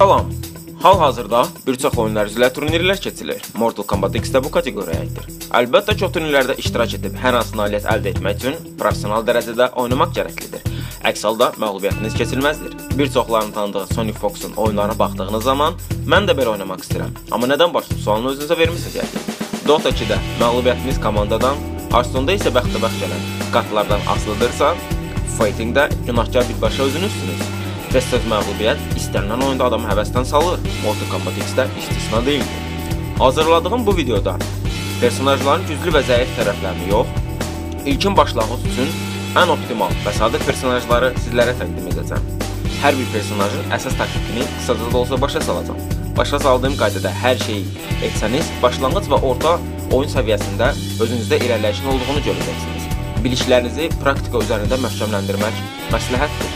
Salam. Hal-hazırda bir çox oyunlar üzrə turnirlər keçilir. Mortal Kombat X də bu kateqoriyaya aiddir. Əlbəttə ki, o turnirlərdə iştirak edib hər hansı nailiyyət əldə etmək üçün professional dərəcədə oynamaq gərəklidir. Əks halda məğlubiyyətiniz keçilməzdir. Bir çoxlarının tanıdığı Sonic Fox-un oyunlarına baxdığınız zaman mən də belə oynamaq istəyirəm. Amma nədən başlayım? Sualını özünüzə vermisiniz yəqin. Dota 2-də məğlubiyyətiniz komandadan, Hearthstone-da isə bəxtəbəxt gələn kartlardan asılıdırsa, Fighting-də günahkar birbaşa özünüzsünüz. Tez-tez məğlubiyyət istənilən oyunda adamı həvəsdən salır. Mortal Kombat X-də istisna deyildir. Hazırladığım bu videoda personajların güclü və zəif tərəflərini yox, ilkin başlanğıc üçün ən optimal və sadə personajları sizlərə təqdim edəcəm. Hər bir personajın əsas taktikini qısaca da olsa başa salacağam. Başa saldığım qaydada hər şeyi etsəniz, başlanğıc və orta oyun səviyyəsində özünüzdə irəliləyişin olduğunu görəcəksiniz. Biliklərinizi praktika üzərində möhkəmləndirmək məsləhətdir.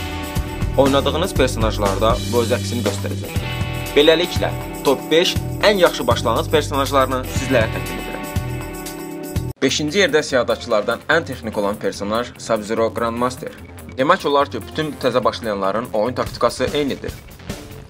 Oynadığınız personajlarda bu öz əksini göstərəcəkdir. Beləliklə, top 5 ən yaxşı başlanğıc personajlarını sizlərə təqdim edirəm. 5-ci yerdə siyahıdakılardan ən texnik olan personaj Sub-Zero Grandmaster. Demək olar ki, bütün təzə başlayanların oyun taktikası eynidir.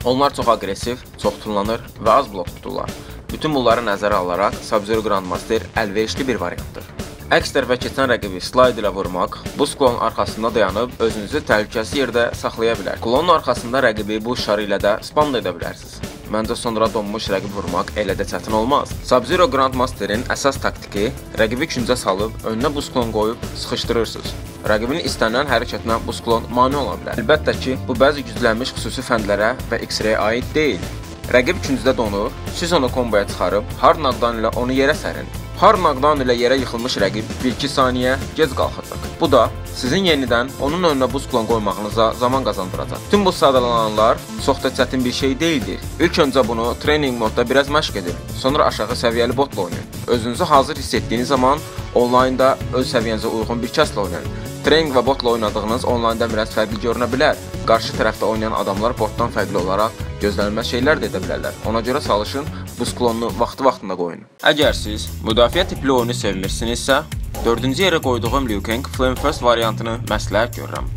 Onlar çox aqressiv, çox tullanır və az blok tuturlar. Bütün bunları nəzərə alaraq Sub-Zero Grandmaster əlverişli bir variantdır. Əks tərəfə keçən rəqibi slayd ilə vurmaq, bu sklonun arxasında dayanıb özünüzü təhlükəsiz yerdə saxlaya bilər. Klonun arxasında rəqibi bu şarı ilə də spam edə bilərsiniz. Məncə sonra donmuş rəqib vurmaq elə də çətin olmaz. Sub-Zero Grandmasterin əsas taktiki rəqibi küncə salıb önünə bu sklon qoyub sıxışdırırsınız. Rəqibin istənilən hərəkətinə bu sklon mane ola bilər. Əlbəttə ki, bu bəzi güclənmiş xüsusi fəndlərə və X-ray aid deyil. Rəqib küncdə donur, siz onu komboya çıxarıb hard knockdown ilə onu yerə sərin. Knockdown ilə yerə yıxılmış rəqib 1-2 saniyə gec qalxacaq. Bu da sizin yenidən onun önünə buz klon qoymağınıza zaman qazandıracaq. Tüm bu sadalananlar çox da çətin bir şey deyildir. İlk öncə bunu treyning modda biraz məşq edin. Sonra aşağı səviyyəli botla oynayın. Özünüzü hazır hiss etdiyiniz zaman onlaynda öz səviyyənizə uyğun bir kəslə oynayın. Treyning və botla oynadığınız onlaynda biraz fərqli görünə bilər. Qarşı tərəfdə oynayan adamlar botdan fərqli olaraq gözlənilməz şeylər də edə bilərlər. Ona görə çalışın buz klonunu vaxtı-vaxtında qoyun. Əgər siz müdafiə tipli oyunu sevmirsinizsə, 4-cü yerə qoyduğum Liu Kang Flame First variantını məsləhət görürəm.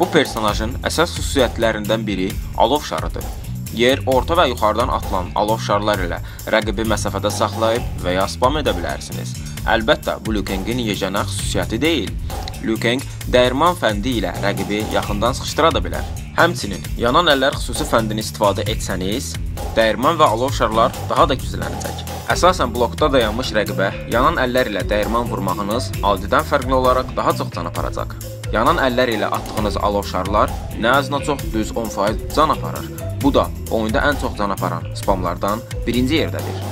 Bu personajın əsas xüsusiyyətlərindən biri alov şarıdır. Yer, orta və yuxarıdan atılan alov şarlar ilə rəqibi məsafədə saxlayıb və ya spam edə bilərsiniz. Əlbəttə, bu Liu Kangin yeganə xüsusiyyəti deyil. Liu Kang dəyirman fəndi ilə rəqibi yaxından sıxışdıra da bilər. Həmçinin yanan əllər xüsusi fəndini istifadə etsəniz, dəyirman və alov şarlar daha da güclənəcək. Əsasən blokda dayanmış rəqibə yanan əllər ilə dəyirman vurmağınız adidən fərqli olaraq daha çox can aparacaq. Yanan əllər ilə atdığınız alov şarlar nə az nə çox düz 10% can aparır. Bu da oyunda ən çox can aparan spamlardan birinci yerdədir.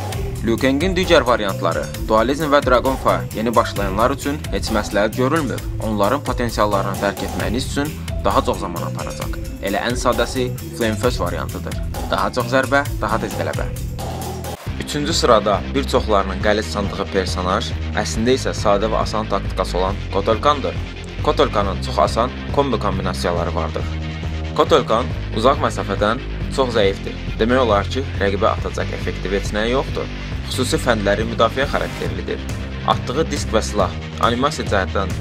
Liu Kangin digər variantları Dualizm və Dragonfire yeni başlayanlar üçün heç məsləhət görülmür. Onların potensiallarını dərk etməyiniz üçün daha çox zaman aparacaq. Elə ən sadəsi Flame First variantıdır. Daha çox zərbə, daha tez qələbə. Üçüncü sırada bir çoxlarının qəliz sandığı personaj, əslində isə sadə və asan taktikası olan Kotolkandır. Kotolkanın çox asan kombo kombinasiyaları vardır. Kotolkan uzaq məsafədən çox zəifdir. Demək olar ki, rəqibə atacaq effektiv etnəyi yoxdur. Xüsusi fəndləri müdafiə xarakterlidir. Atdığı disk və silah animasiya cəhətdən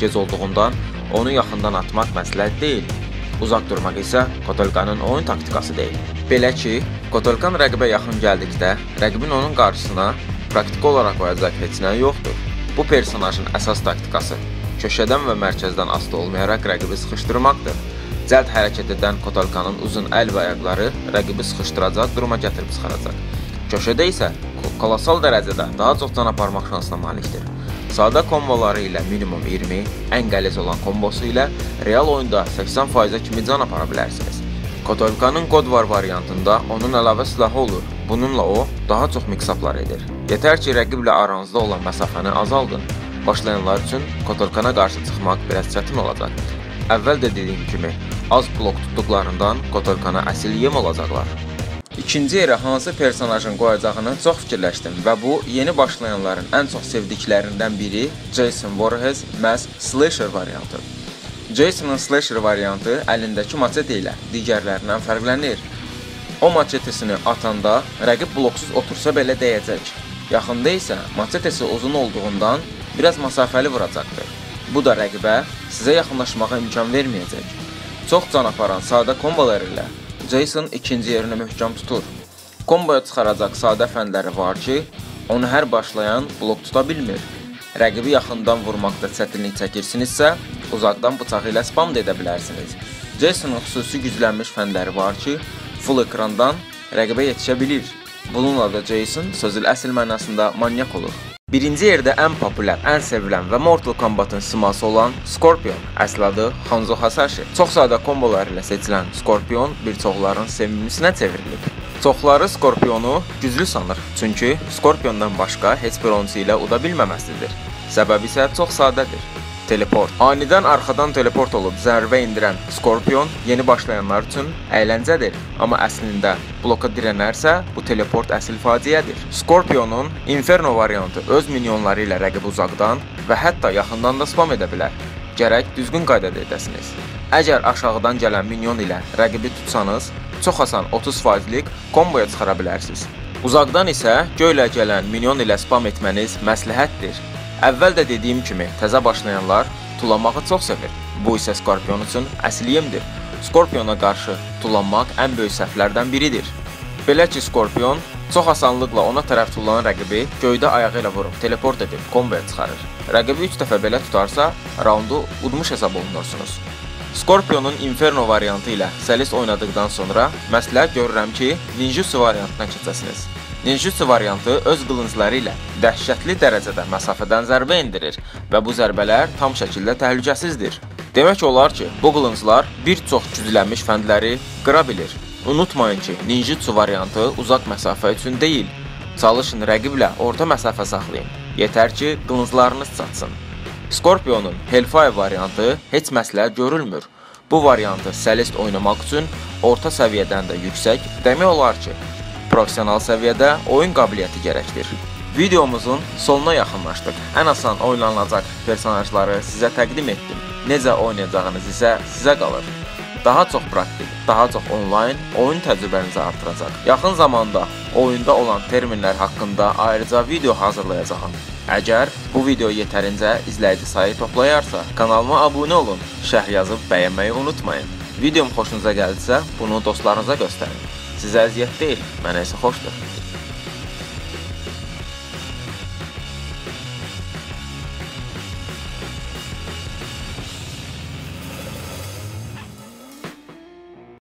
gec olduğundan onu yaxından atmaq məsləhət deyil. Uzaq durmaq isə Kotolkanın oyun taktikası deyil. Belə ki, Kotolkan rəqibə yaxın gəldikdə, rəqibin onun qarşısına praktiki olaraq qoyacaq heç nə yoxdur. Bu personajın əsas taktikası köşədən və mərkəzdən asılı olmayaraq rəqibi sıxışdırmaqdır. Cəld hərəkət edən Kotolkanın uzun əl və ayaqları rəqibi sıxışdıracaq, duruma gətirib çıxaracaq. Köşədə isə kolossal dərəcədə daha çox can aparmaq şansına malikdir. Sadə komboları ilə minimum 20, ən qəliz olan kombosu ilə real oyunda 80%-ə kimi can apara bilərsiniz. Kotolkanın God var variantında onun əlavə silahı olur. Bununla o daha çox mix-uplar edir. Yetər ki, rəqiblə aranızda olan məsafəni azaldın. Başlayanlar üçün Kotolkana qarşı çıxmaq biraz çətin olacaq. Əvvəl də dediyim kimi, az blok tutduqlarından Kotolkana əsil yem olacaqlar. İkinci yerə hansı personajın qoyacağını çox fikirləşdim və bu yeni başlayanların ən çox sevdiklərindən biri Jason Voorhees məhz slasher variantı. Jason'ın slasher variantı əlindəki maçete ilə digərlərindən fərqlənir. O maçetesini atanda rəqib bloksuz otursa belə dəyəcək. Yaxında isə maçetesi uzun olduğundan biraz məsafəli vuracaqdır. Bu da rəqibə sizə yaxınlaşmağa imkan verməyəcək. Çox can aparan sadə kombolar ilə Jason ikinci yerini möhkəm tutur. Komboya çıxaracaq sadə fəndləri var ki, onu hər başlayan blok tuta bilmir. Rəqibi yaxından vurmaqda çətinlik çəkirsinizsə, uzaqdan bıçağı ilə spam edə bilərsiniz. Jason'ın xüsusi güclənmiş fəndləri var ki, full ekrandan rəqibə yetişə bilir. Bununla da Jason sözün əsl mənasında manyak olur. Birinci yerdə ən populyar, ən sevilən və Mortal Kombat-ın siması olan Scorpion, əsl adı Hanzo Hasashi. Çox sadə kombolar ilə seçilən Scorpion bir çoxların sevimlisinə çevrilib. Çoxları Skorpionu güclü sanır, çünki Skorpiondan başqa heç bir onsu ilə uda bilməməsidir. Səbəbi isə çox sadədir. Teleport. Anidən arxadan teleport olub zərbə indirən Skorpion yeni başlayanlar üçün əyləncədir, amma əslində bloka dirənərsə, bu teleport əsl faciədir. Skorpionun Inferno variantı öz minyonları ilə rəqibi uzaqdan və hətta yaxından da spam edə bilər. Gərək düzgün qaydada edəsiniz. Əgər aşağıdan gələn minyon ilə rəqibi tutsanız, çox asan 30%lik komboya çıxara bilərsiniz. Uzaqdan isə göylə gələn minyon ilə spam etməniz məsləhətdir. Əvvəl də dediyim kimi, təzə başlayanlar tulanmağı çox sevir. Bu isə Skorpion üçün əsl yemdir. Skorpiona qarşı tulanmaq ən böyük səhvlərdən biridir. Belə ki, Skorpion çox asanlıqla ona tərəf tullanan rəqibi göydə ayağı ilə vurub teleport edib komboya çıxarır. Rəqibi 3 dəfə belə tutarsa, raundu udmuş hesab olunursunuz. Scorpionun Inferno variantı ilə səlis oynadıqdan sonra məsləhət görürəm ki, Ninjutsu variantına keçəsiniz. Ninjutsu variantı öz qılıncları ilə dəhşətli dərəcədə məsafədən zərbə endirir və bu zərbələr tam şəkildə təhlükəsizdir. Demək olar ki, bu qılınclar bir çox güclənmiş fəndləri qıra bilir. Unutmayın ki, Ninjutsu variantı uzaq məsafə üçün deyil. Çalışın rəqiblə orta məsafə saxlayın. Yetər ki, qılınclarınız çatsın. Scorpionun Hellfire variantı heç məsləhət görülmür. Bu variantı səlist oynamaq üçün orta səviyyədən də yüksək demək olar ki, professional səviyyədə oyun qabiliyyəti gərəkdir. Videomuzun sonuna yaxınlaşdıq. Ən asan oynanılacaq personajları sizə təqdim etdim. Necə oynayacağınız isə sizə qalır. Daha çox praktik, daha çox onlayn oyun təcrübənizi artıracaq. Yaxın zamanda oyunda olan terminlər haqqında ayrıca video hazırlayacağam. Əgər bu video yetərincə izləyici sayı toplayarsa, kanalıma abunə olun, şərh yazıb bəyənməyi unutmayın. Videom xoşunuza gəldisə, bunu dostlarınıza göstərin. Sizə əziyyət deyil, mənə isə xoşdur.